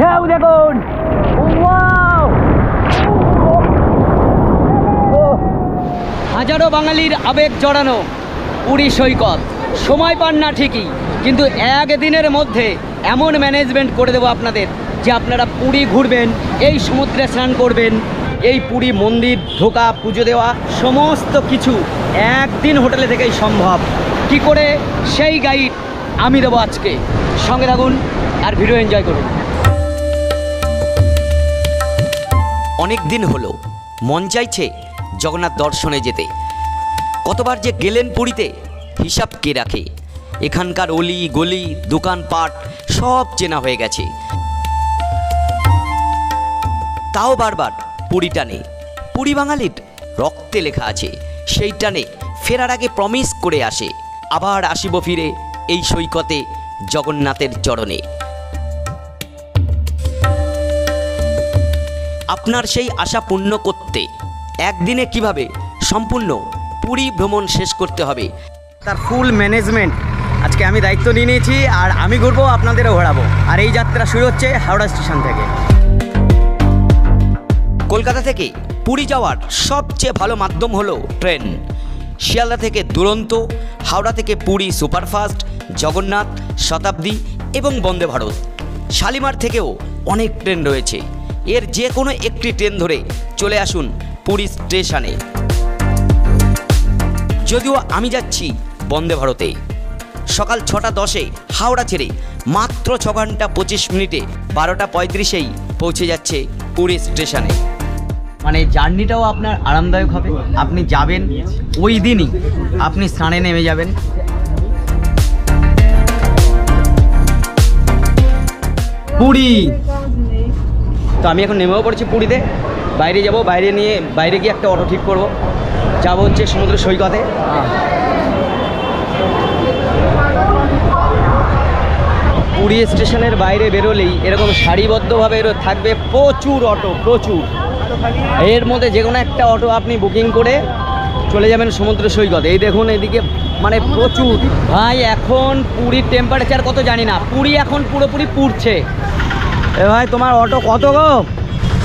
ঢেউ দেখুন! হাজারো বাঙালির আবেগ জড়ানো পুরী সৈকত। সময় পান না ঠিকই, কিন্তু একদিনের মধ্যে এমন ম্যানেজমেন্ট করে দেবো আপনাদের যে আপনারা পুরী ঘুরবেন, এই সমুদ্রে স্নান করবেন, এই পুরী মন্দির, ঢোকা, পুজো দেওয়া, সমস্ত কিছু একদিন হোটেলে থেকেই সম্ভব। কি করে? সেই গাইড আমি দেবো আজকে। সঙ্গে থাকুন আর ভিডিও এনজয় করুন। অনেক দিন হলো, মন চাইছে জগন্নাথ দর্শনে যেতে। কতবার যে গেলেন পুরীতে, হিসাব কে রাখে? এখানকার অলি, গলি, দোকানপাট, সব চেনা হয়ে গেছে। তাও বারবার পুরী টানে। পুরী বাঙালির রক্তে লেখা আছে, সেই টানে ফেরার আগে প্রমিস করে আসে। আবার আসিব ফিরে এই সৈকতে জগন্নাথের চরণে। আপনার সেই আশা পূর্ণ করতে। একদিনে কীভাবে? সম্পূর্ণ পুরী ভ্রমণ শেষ করতে হবে। তার ফুল ম্যানেজমেন্ট। আজকে আমি দায়িত্ব নিয়ে নিয়েছি আর আমি ঘুরবো আপনাদেরও ঘোরাবো। আর এই যাত্রা শুরু হচ্ছে হাওড়া স্টেশন থেকে। কলকাতা থেকে পুরী যাওয়ার সবচেয়ে ভালো মাধ্যম হলো ট্রেন। শিয়ালদা থেকে দুরন্ত হাওড়া থেকে পুরী সুপারফাস্ট জগন্নাথ শতাব্দী এবং বন্দে ভারত। শালিমার থেকেও অনেক ট্রেন রয়েছে। এর যে কোনো একটি ট্রেন ধরে চলে আসুন পুরী স্টেশনে। যদিও আমি যাচ্ছি বন্দে ভারতে। সকাল ছটা দশে হাওড়া ছেড়ে মাত্র ছ ঘণ্টা পঁচিশ মিনিটে বারোটা পঁয়ত্রিশেই পৌঁছে যাচ্ছে পুরী স্টেশনে। মানে জার্নিটাও আপনার আরামদায়ক হবে। আপনি যাবেন ওই দিনই আপনি স্নানে নেমে যাবেন। পুরী তো আমি এখন নেমেও পড়েছি পুরীতে। বাইরে যাব, বাইরে নিয়ে, বাইরে গিয়ে একটা অটো ঠিক করব। যাব হচ্ছে সমুদ্র সৈকতে। পুরী স্টেশনের বাইরে বেরোলেই এরকম সারিবদ্ধভাবে এরো, থাকবে প্রচুর অটো প্রচুর। এর মধ্যে যে কোনো একটা অটো আপনি বুকিং করে চলে যাবেন সমুদ্র সৈকত। এই দেখুন এদিকে মানে প্রচুর। ভাই, এখন পুরীর টেম্পারেচার কত জানি না। পুরী এখন পুরোপুরি পুড়ছে। এ ভাই তোমার অটো কত গো?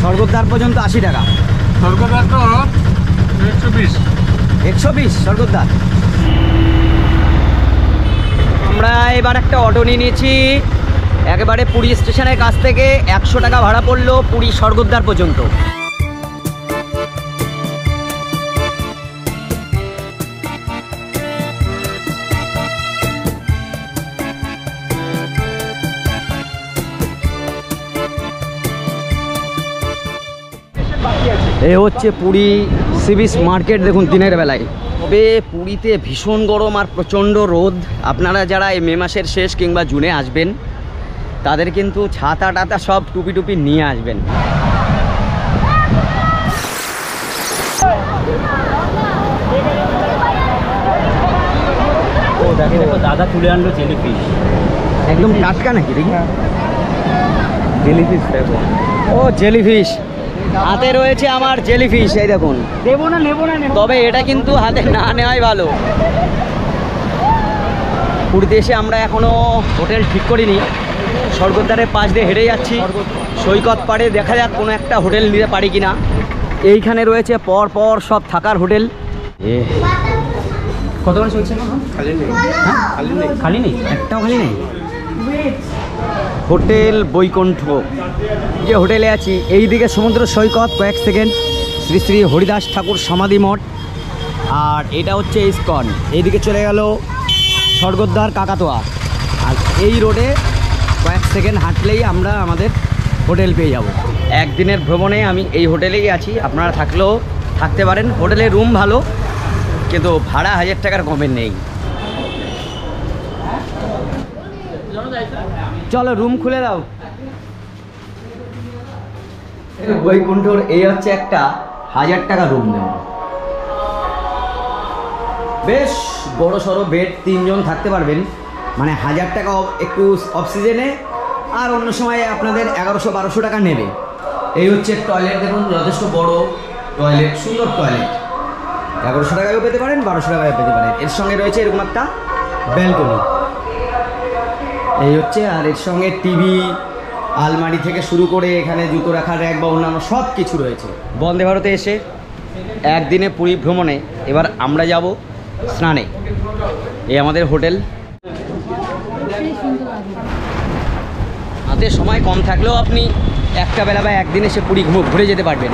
স্বর্গদ্বার পর্যন্ত আশি টাকা। স্বর্গদ্বার তো একশো বিশ। একশো বিশ স্বর্গদ্বার। আমরা এবার একটা অটো নিয়ে নিয়েছি। একেবারে পুরী স্টেশনের কাছ থেকে একশো টাকা ভাড়া পড়ল পুরী স্বর্গদ্বার পর্যন্ত। এ হচ্ছে পুরী সিবিস মার্কেট দেখুন দিনের বেলায়। তবে পুরীতে ভীষণ গরম আর প্রচণ্ড রোদ। আপনারা যারা এই মে মাসের শেষ কিংবা জুনে আসবেন তাদের কিন্তু ছাতা টাতা সব টুপি টুপি নিয়ে আসবেন। দাদা তুলে আনলো জেলিফিশ একদম টাটকা নাকি দেখি? জেলিফিশ দেখো। ও জেলিফিশ হাতে রয়েছে আমার জেলিফিশ এই দেখুন। দেবো না নেব না তবে এটা কিন্তু হাতে না নেওয়াই ভালো। পুরীতে এসে আমরা এখনও হোটেল ঠিক করিনি। স্বর্গদ্বারের পাশ দিয়ে হেঁটে যাচ্ছি। সৈকত পাড়ে দেখা যাক কোনো একটা হোটেল নিতে পারি কি না এইখানে রয়েছে পর পর সব থাকার হোটেল। এ। কত চলছে না খালি নেই। হ্যাঁ? খালি নেই। খালি নেই? একটাও খালি নেই? হোটেল বৈকুণ্ঠ। যে হোটেলে আছি এই দিকে সমুদ্র সৈকত, কয়েক সেকেন্ড। শ্রী শ্রী হরিদাস ঠাকুর সমাধি মঠ। আর এটা হচ্ছে ইস্কন। এইদিকে চলে গেল স্বর্গদ্বার কাকাতোয়া। আর এই রোডে কয়েক সেকেন্ড হাঁটলেই আমরা আমাদের হোটেল পেয়ে যাব। একদিনের ভ্রমণে আমি এই হোটেলেই আছি। আপনারা থাকলেও থাকতে পারেন। হোটেলের রুম ভালো, কিন্তু ভাড়া হাজার টাকার কমের নেই। চলো রুম খুলে দাও। বৈকুণ্ঠর এই হচ্ছে একটা হাজার টাকা রুম নেব বেশ, বড় সড়ো বেড তিনজন থাকতে পারবেন। মানে হাজার টাকা একটু অফ সিজনে আর অন্য সময় আপনাদের এগারোশো বারোশো টাকা নেবে। এই হচ্ছে টয়লেট দেখুন, যথেষ্ট বড় টয়লেট সুন্দর টয়লেট এগারোশো টাকায়ও পেতে পারেন, বারোশো টাকায়ও পেতে পারেন। এর সঙ্গে রয়েছে এরকম একটা ব্যালকনি এই হচ্ছে, আর এর সঙ্গে টিভি, আলমারি থেকে শুরু করে এখানে জুতো রাখার র্যাক বা অন্যান্য সব কিছু রয়েছে। বন্দে ভারতে এসে একদিনে পুরী ভ্রমণে এবার আমরা যাব স্নানে। এই আমাদের হোটেল। হাতে সময় কম থাকলেও আপনি একটা বেলা বা একদিন এসে পুরী ঘুরে যেতে পারবেন।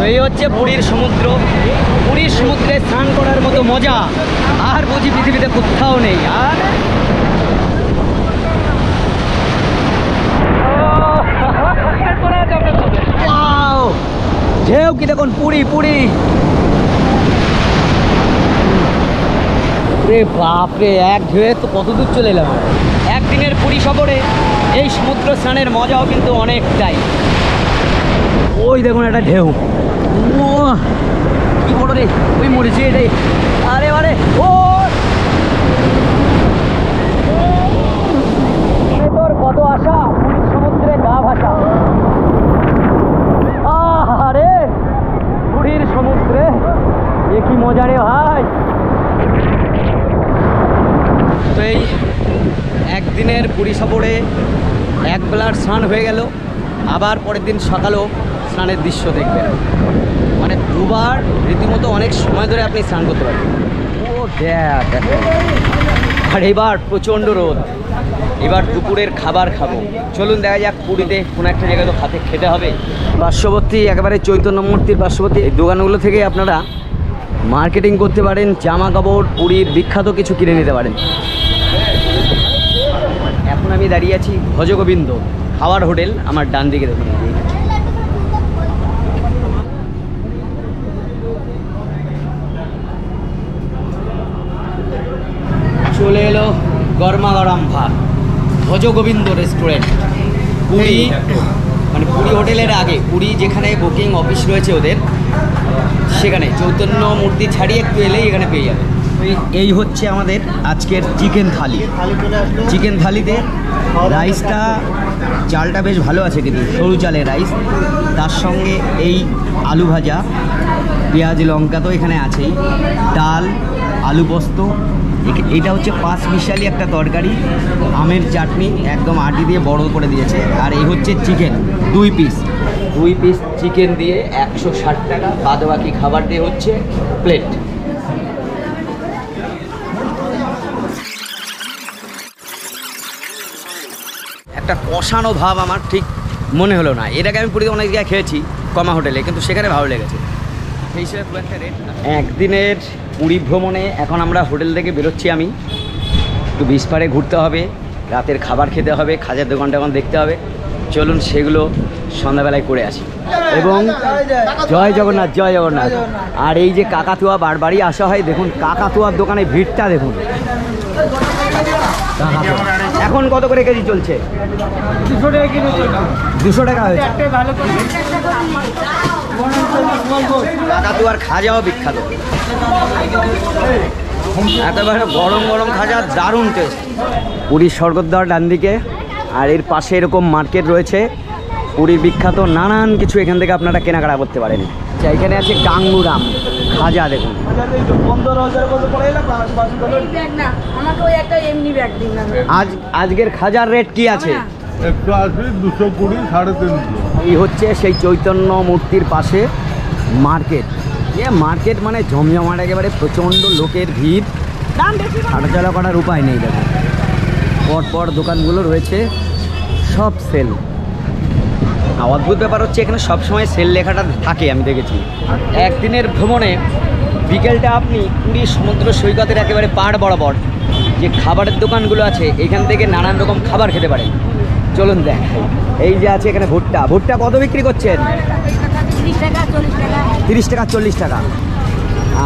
তো এই হচ্ছে পুরীর সমুদ্র। পুরীর সমুদ্রে স্নান করার মতো মজা। আর বুঝি পৃথিবীতে কোথাও নেই, আর? ঢেউ কি দেখুন, পুরী পুরী! রে বাপরে, এক ঢেউয়ে তো কত দূর চলে এলাম। একদিনের পুরী সফরে এই সমুদ্র স্নানের মজাও কিন্তু অনেকটাই। ওই দেখুন একটা ঢেউ। কি বড় রে? ওই মরেছে রে। আরে আরে, ও! তোর কত আশা? সমুদ্রে গা ভাসা। আরে পুরীর সমুদ্রে, এ কি মজা রে ভাই! এই একদিনের পুরী সফরে এক বেলার স্নান হয়ে গেল। আবার পরের দিন সকালেও স্নানের দৃশ্য দেখবেন। মানে দুবার রীতিমতো অনেক সময় ধরে আপনি স্নান করতে পারবেন। ও দেখ আর এবার প্রচণ্ড রোদ। এবার দুপুরের খাবার খাব। চলুন দেখা যাক পুরীতে কোনো একটা জায়গায় তো খাতে খেতে হবে। পার্শ্ববর্তী, একেবারে চৈতন্য মূর্তির পার্শ্ববর্তী এই দোকানগুলো থেকে আপনারা মার্কেটিং করতে পারেন জামা কাপড় পুরীর বিখ্যাত কিছু কিনে নিতে পারেন। এখন আমি দাঁড়িয়ে আছি ভজগোবিন্দ, খাওয়ার হোটেল, আমার ডান দিকে দেখুন। চলে এলো গরমা গরম ভাত ভজগোবিন্দ রেস্টুরেন্ট পুরী মানে পুরী হোটেলের আগে পুরী যেখানে বুকিং অফিস রয়েছে ওদের সেখানে চৈতন্য মূর্তি ছাড়িয়ে একটু এলেই এখানে পেয়ে যাবে। এই হচ্ছে আমাদের আজকের চিকেন থালি। চিকেন থালিতে রাইসটা চালটা বেশ ভালো আছে কিন্তু সরু চালের রাইস তার সঙ্গে এই আলু ভাজা পেঁয়াজ লঙ্কা তো এখানে আছেই। ডাল আলু পোস্ত এটা হচ্ছে পাঁচ মিশালি একটা তরকারি আমের চাটনি একদম আটি দিয়ে বড় করে দিয়েছে। আর এই হচ্ছে চিকেন দুই পিস দুই পিস চিকেন দিয়ে একশো ষাট টাকা বাদ বাকি খাবার দিয়ে হচ্ছে প্লেট একটা কষানো ভাব আমার ঠিক মনে হলো না। এর আগে আমি পুরীতে অনেক জায়গায় খেয়েছি কমা হোটেলে কিন্তু সেখানে ভালো লেগেছে। সেই হিসেবে খুব একটা রেট একদিনের পুরী ভ্রমণে এখন আমরা হোটেল থেকে বেরোচ্ছি আমি। একটু বিস্পারে ঘুরতে হবে রাতের খাবার খেতে হবে খাজার দোকান টোকান দেখতে হবে। চলুন সেগুলো সন্ধ্যাবেলায় করে আসি। এবং জয় জগন্নাথ জয় জগন্নাথ। আর এই যে কাকাতুয়া বারবারই আসা হয় দেখুন কাকাতুয়ার দোকানে ভিড়টা দেখুন। এখন কত করে কেজি চলছে? দুশো টাকা হয়েছে। কাকাতুয়ার খাজাও বিখ্যাত। একেবারে গরম গরম খাজা, দারুণ টেস্ট পুরীর স্বর্গদ্বার ডান দিকে, আর এর পাশে এরকম মার্কেট রয়েছে। পুরীর বিখ্যাত নানান কিছু এখান থেকে আপনারা কেনাকাটা করতে পারেন। আচ্ছা এখানে আছে গাঙ্গুরাম খাজা দেখুন। একটা আজ, আজকের খাজার রেট কি আছে? একশো আশি দুশো কুড়ি, সাড়ে তিনশো। এই হচ্ছে সেই চৈতন্য মূর্তির পাশে মার্কেট। এ মার্কেট মানে জমজমাট একেবারে প্রচণ্ড লোকের ভিড়। হাঁটাচলা করার উপায় নেই দেখো। পরপর দোকানগুলো রয়েছে সব সেল অদ্ভুত ব্যাপার হচ্ছে এখানে সবসময় সেল লেখাটা থাকে আমি দেখেছি। একদিনের ভ্রমণে বিকেলটা আপনি পুরী সমুদ্র সৈকতের একেবারে পাড় বরাবর যে খাবারের দোকানগুলো আছে এখান থেকে নানান রকম খাবার খেতে পারেন। চলুন দেখ এই যে আছে এখানে ভুট্টা। ভুট্টা কত বিক্রি করছেন? তিরিশ টাকা চল্লিশ টাকা।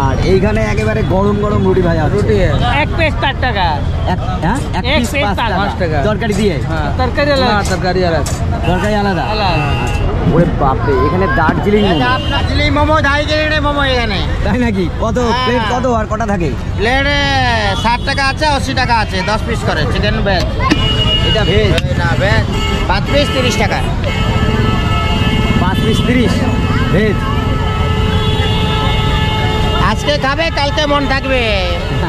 আর এইখানে একেবারে গরম গরম রুটি ভাজা রুটি এক পিস চার টাকা। এক হ্যাঁ? এক পিস টাকা। তরকারি দিয়ে? তরকারি তরকারি তরকারি আলাদা? আলাদা। ওরে বাপরে এখানে দার্জিলিং দার্জিলিং মোমো কেজি মোমো এখানে। তাই নাকি? কত হ্যাঁ। প্লেট কত আর কটা থাকে? প্লেট ষাট টাকা আছে আশি টাকা আছে দশ পিস করে চিকেন ভেজ এটা ভেজ না ভেজ পাঁচ পিস তিরিশ টাকা। পাঁচ পিস তিরিশ। ভেজ আজকে খাবে কালকে মন থাকবে।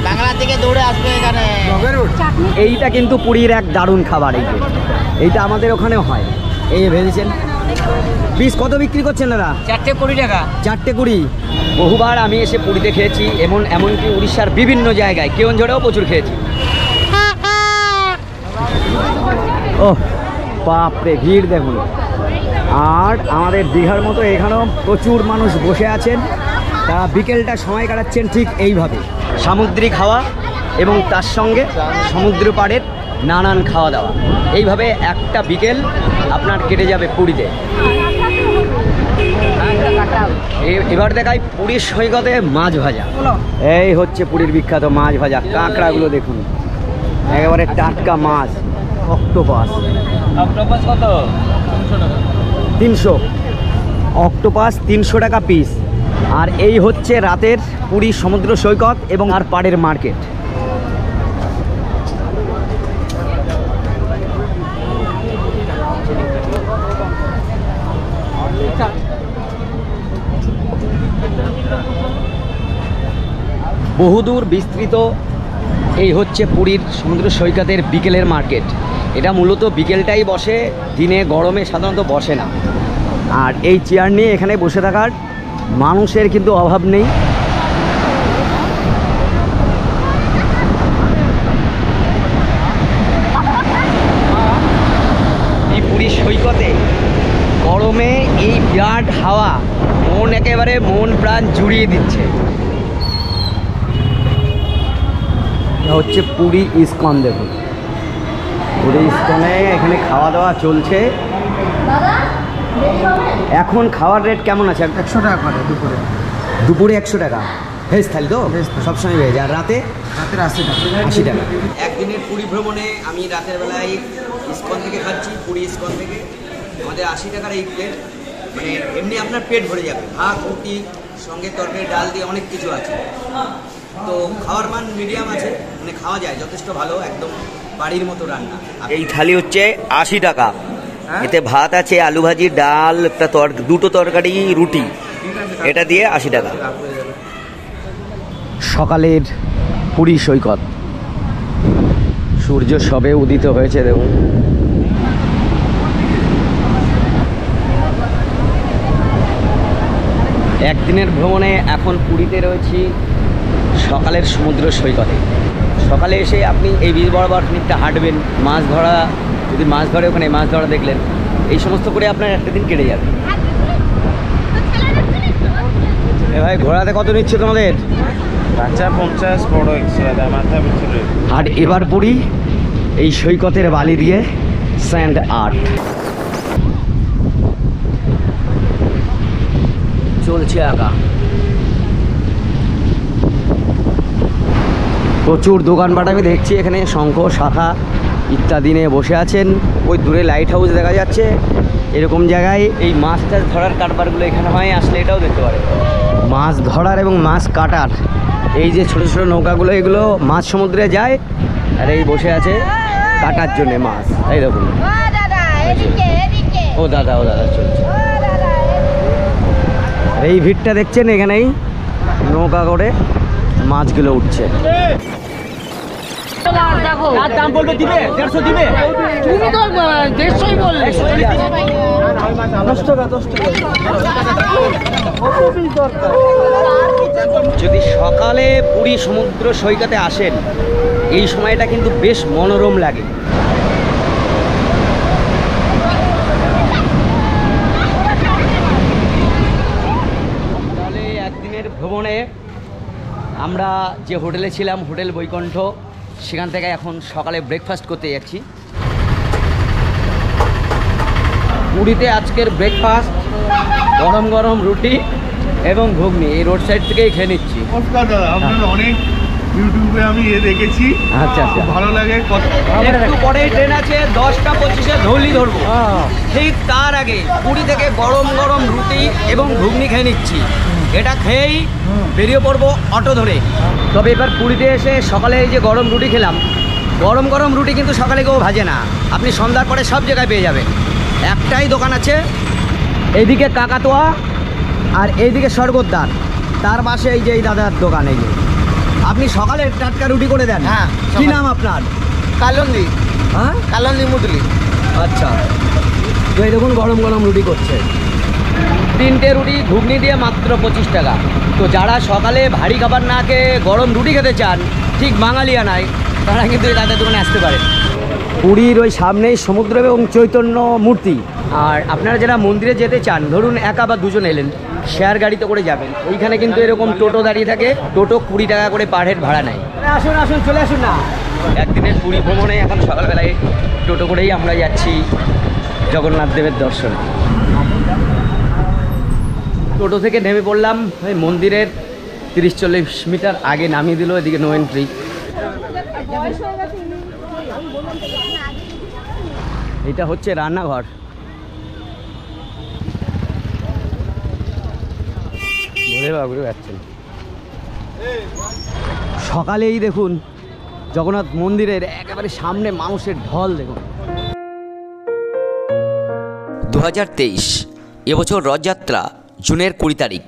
বাংলা থেকে দৌড়ে আসবে এখানে। এইটা কিন্তু পুরীর এক দারুণ খাবার এই এইটা আমাদের ওখানেও হয়। এই ভেজেছেন পিস কত বিক্রি করছেন দাদা? চারটে কুড়ি টাকা। চারটে কুড়ি। বহুবার আমি এসে পুরীতে খেয়েছি এমন এমনকি উড়িষ্যার বিভিন্ন জায়গায়। কেওনঝড়েও প্রচুর খেয়েছি। ও বাপরে, ভিড় দেখুন। আর আমাদের দীঘার মতো এখানেও প্রচুর মানুষ বসে আছেন। তারা বিকেলটা সময় কাটাচ্ছেন ঠিক এইভাবে। সামুদ্রিক হাওয়া এবং তার সঙ্গে সমুদ্র পাড়ের নানান খাওয়া দাওয়া এইভাবে একটা বিকেল আপনার কেটে যাবে পুরীতে। এবার দেখাই পুরীর সৈকতে মাছ ভাজা। এই হচ্ছে পুরীর বিখ্যাত মাছ ভাজা। কাঁকড়াগুলো দেখুন। একেবারে টাটকা মাছ। অক্টোপাস। অক্টোপাস কত? তিনশো অক্টোপাস তিনশো টাকা পিস আর এই হচ্ছে রাতের পুরী সমুদ্র সৈকত এবং আর পাড়ের মার্কেট। বহুদূর বিস্তৃত এই হচ্ছে পুরীর সমুদ্র সৈকতের বিকেলের মার্কেট। এটা মূলত বিকেলটাই বসে, দিনে গরমে সাধারণত বসে না। আর এই চেয়ার নিয়ে এখানে বসে থাকার মানুষের কিন্তু অভাব নেই। এই পুরীর সৈকতে গরমে এই বিরাট হাওয়া, মন একেবারে মন প্রাণ জুড়িয়ে দিচ্ছে। হচ্ছে পুরী ইস্কন দেখুন। পুরী ইস্কনে এখানে খাওয়া দাওয়া চলছে এখন খাওয়ার রেট কেমন আছে? একশো টাকা করে দুপুরে। দুপুরে একশো টাকা? ভেজ থালি তো? সবসময় ভেজ। আর রাতে? রাতের আশি টাকা। আশি টাকা। একদিনের পুরী ভ্রমণে আমি রাতের বেলায় ইস্কন থেকে খাচ্ছি পুরী ইস্কন থেকে। আমাদের আশি টাকার এই প্লেট মানে এমনি আপনার পেট ভরে যাবে। ভাত রুটি সঙ্গে তরকারি ডাল দিয়ে অনেক কিছু আছে। তো খাওয়ার মান মিডিয়াম আছে মানে খাওয়া যায় যথেষ্ট ভালো একদম বাড়ির মতো রান্না। এই থালি হচ্ছে আশি টাকা। এতে ভাত আছে আলু ভাজি ডাল একটা তর দুটো তরকারি রুটি। এটা দিয়ে আশি টাকা। সকালের পুরী সৈকত। সূর্য সবে উদিত হয়েছে দেখুন। একদিনের ভ্রমণে এখন পুরীতে রয়েছি সকালের সমুদ্র সৈকতে। সকালে এসে আপনি এই বীজ বরাবর খানিকটা হাঁটবেন মাছ ধরা যদি মাছ ধরে ওখানে মাছ ধরা দেখলেন এই সমস্ত করে আপনার একটা দিন কেটে যাবে। এ ভাই ঘোড়াতে কত নিচ্ছে তোমাদের? পঞ্চাশ বড় একশো মাথা আর এবার পড়ি এই সৈকতের বালি দিয়ে স্যান্ড আর্ট। চলছে আঁকা। প্রচুর দোকানপাট আমি দেখছি এখানে শঙ্খ, শাখা ইত্যাদি নিয়ে বসে আছেন। ওই দূরে লাইট হাউস দেখা যাচ্ছে। এরকম জায়গায় এই মাছ টাছ ধরার কারবারগুলো এখানে হয়, আসলে এটাও দেখতে পারে মাছ ধরার এবং মাছ কাটার, এই যে ছোট ছোট নৌকাগুলো, এগুলো মাছ সমুদ্রে যায় আর এই বসে আছে কাটার জন্যে মাছ। এই দেখুন। ও দাদা ও দাদা চলছে এই ভিড়টা দেখছেন এখানেই নৌকা করে। মাছগুলো উঠছে। দাম বলবে দিবে? দেড়শো দিবে? তুমি তো দেড়শোই বললে। যদি সকালে পুরী সমুদ্র সৈকতে আসেন এই সময়টা কিন্তু বেশ মনোরম লাগে তাহলে একদিনের ভ্রমণে আমরা যে হোটেলে ছিলাম, হোটেল বৈকণ্ঠ, সেখান থেকে এখন সকালে ব্রেকফাস্ট করতে যাচ্ছি। পুরীতে আজকের ব্রেকফাস্ট গরম গরম রুটি এবং ঘুগনি। এই রোড সাইড থেকেই খেয়ে নিচ্ছি। অনেক ইউটিউবে আমি এ দেখেছি। আচ্ছা, আচ্ছা। ভালো লাগে। কত একটু পরেই ট্রেন আছে দশটা পঁচিশে ধৌলি ধরবো। ঠিক তার আগে পুরী থেকে গরম গরম রুটি এবং ঘুগনি খেয়ে নিচ্ছি। এটা খেয়েই বেরিয়ে পড়ব অটো ধরে। তবে এবার পুরীতে এসে সকালে এই যে গরম রুটি খেলাম গরম গরম রুটি কিন্তু সকালে কেউ ভাজে না। আপনি সন্ধ্যার পরে সব জায়গায় পেয়ে যাবেন। একটাই দোকান আছে এইদিকে কাকাতোয়া আর এইদিকে স্বর্গদ্বার। তার পাশে এই যে এই দাদার দোকান এই যে। আপনি সকালে টাটকা রুটি করে দেন। হ্যাঁ, কি নাম আপনার? কালন্দি। হ্যাঁ? কালন্দি মুদলি। আচ্ছা। তো এই দেখুন গরম গরম রুটি করছে। তিনটে রুটি ঘুগনি দিয়ে মাত্র পঁচিশ টাকা। তো যারা সকালে ভারী খাবার না খেয়ে গরম রুটি খেতে চান ঠিক বাঙালিয়া নাই তারা কিন্তু এই দাদার দোকানে আসতে পারে। পুরীর ওই সামনেই সমুদ্র এবং চৈতন্য মূর্তি। আর আপনারা যারা মন্দিরে যেতে চান ধরুন একা বা দুজন এলেন শেয়ার গাড়িতে করে যাবেন। ওইখানে কিন্তু এরকম টোটো দাঁড়িয়ে থাকে টোটো কুড়ি টাকা করে পার হেড ভাড়া নেয়। আসুন আসুন চলে আসুন না। একদিনের পুরী ভ্রমণে এখন সকালবেলায় টোটো করেই আমরা যাচ্ছি জগন্নাথ দেবের দর্শন। টোটো থেকে নেমে পড়লাম ওই মন্দিরের তিরিশ চল্লিশ মিটার আগে নামিয়ে দিল এদিকে নো এন্ট্রি এটা হচ্ছে রান্নাঘর। সকালেই দেখুন জগন্নাথ মন্দিরের একেবারে সামনে মানুষের ঢল দেখুন। দু হাজার তেইশ, এবছর রথযাত্রা জুনের কুড়ি তারিখ।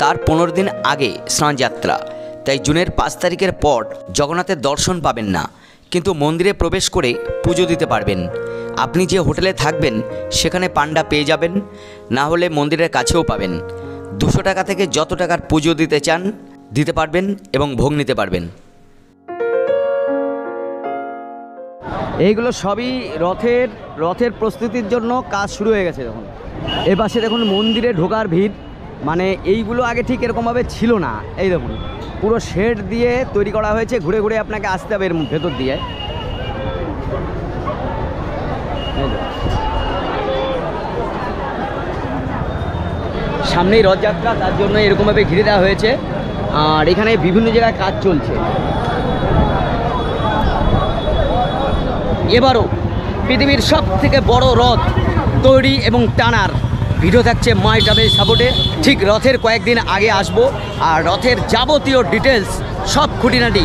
তার পনেরো দিন আগে স্নানযাত্রা। তাই জুনের পাঁচ তারিখের পর জগন্নাথের দর্শন পাবেন না, কিন্তু মন্দিরে প্রবেশ করে পুজো দিতে পারবেন। আপনি যে হোটেলে থাকবেন, সেখানে পান্ডা পেয়ে যাবেন, না হলে মন্দিরের কাছেও পাবেন। দুশো টাকা থেকে যত টাকার পুজো দিতে চান, দিতে পারবেন এবং ভোগ নিতে পারবেন। এইগুলো সবই রথের রথের প্রস্তুতির জন্য কাজ শুরু হয়ে গেছে দেখুন এ পাশে দেখুন মন্দিরে ঢোকার ভিড়। মানে এইগুলো আগে ঠিক এরকমভাবে ছিল না। এই দেখুন, পুরো শেড দিয়ে তৈরি করা হয়েছে, ঘুরে ঘুরে আপনাকে আসতে হবে এর ভেতর দিয়ে এই দেখুন। সামনেই রথযাত্রা, তার জন্য এরকমভাবে ঘিরে দেওয়া হয়েছে। আর এখানে বিভিন্ন জায়গায় কাজ চলছে। এবারও পৃথিবীর সব থেকে বড় রথ তৈরি এবং টানার ভিডিও থাকছে মাই ট্রাভেল সাপোর্টে। ঠিক রথের কয়েকদিন আগে আসব। আর রথের যাবতীয় ডিটেলস সব খুঁটিনাটি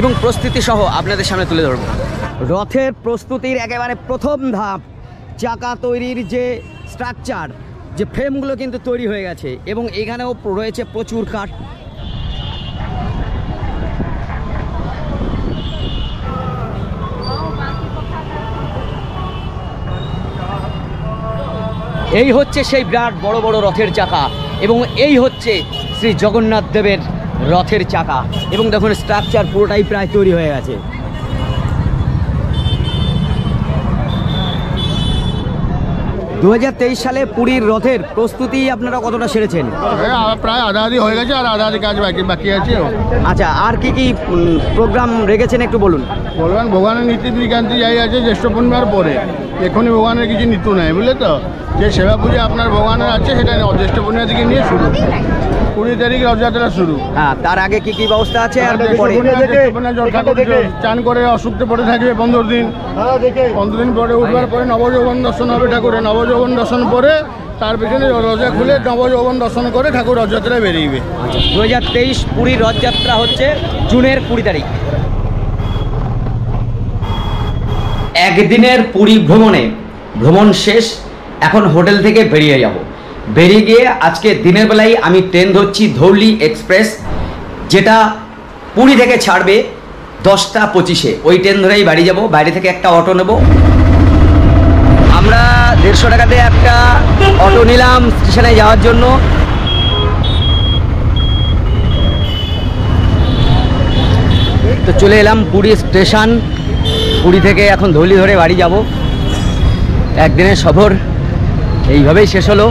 এবং প্রস্তুতি সহ আপনাদের সামনে তুলে ধরব। রথের প্রস্তুতির একেবারে প্রথম ধাপ চাকা তৈরির যে স্ট্রাকচার যে ফ্রেমগুলো কিন্তু তৈরি হয়ে গেছে এবং এখানেও রয়েছে প্রচুর কাঠ। এই হচ্ছে সেই বিরাট বড় বড় রথের চাকা এবং এই হচ্ছে শ্রী জগন্নাথ দেবের রথের চাকা এবং দেখুন স্ট্রাকচার পুরোটাই প্রায় তৈরি হয়ে গেছে। দু হাজার তেইশ সালে পুরীর রথের প্রস্তুতি আপনারা কতটা সেরেছেন? এই প্রায় আধা আধি হয়ে গেছে আর আধা আধি কাজ বাকি বাকি আছে আচ্ছা আর কি কি প্রোগ্রাম রেখেছেন একটু বলুন? বলবেন ভগবানের নীতি বিজ্ঞান্তি যাই আছে জ্যেষ্ঠ পূর্ণিমার পরে। এখনই ভগবানের কিছু নীতি নাই বুঝলে তো? যে সেবা পুজো আপনার ভগবানের আছে সেটা জ্যেষ্ঠ পূর্ণিমা থেকে নিয়ে শুরু। কুড়ি তারিখ রথযাত্রা শুরু। হ্যাঁ তার আগে কি কি ব্যবস্থা আছে আর পরে? চান করে অসুখতে পড়ে থাকবে পনেরো দিন। পনেরো দিন পরে উঠবার পরে নবযৌবন দর্শন হবে ঠাকুরের। নবযৌবন দর্শন পরে তার পিছনে রোজা খুলে নবযৌবন দর্শন করে ঠাকুর রথযাত্রায় বেরিয়ে আচ্ছা দু হাজার তেইশ পুরীর রথযাত্রা হচ্ছে জুনের কুড়ি তারিখ। একদিনের পুরী ভ্রমণে ভ্রমণ শেষ এখন হোটেল থেকে বেরিয়ে যাব। বেরিয়ে গিয়ে আজকে দিনের বেলায় আমি ট্রেন ধরছি ধৌলি এক্সপ্রেস যেটা পুরী থেকে ছাড়বে দশটা পঁচিশে। ওই ট্রেন ধরেই বাড়ি যাব, বাইরে থেকে একটা অটো নেব। আমরা দেড়শো টাকাতে একটা অটো নিলাম স্টেশনে যাওয়ার জন্য। তো চলে এলাম পুরী স্টেশন পুরী থেকে এখন ধৌলি ধরে বাড়ি যাব। একদিনের সফর। এইভাবেই শেষ হলো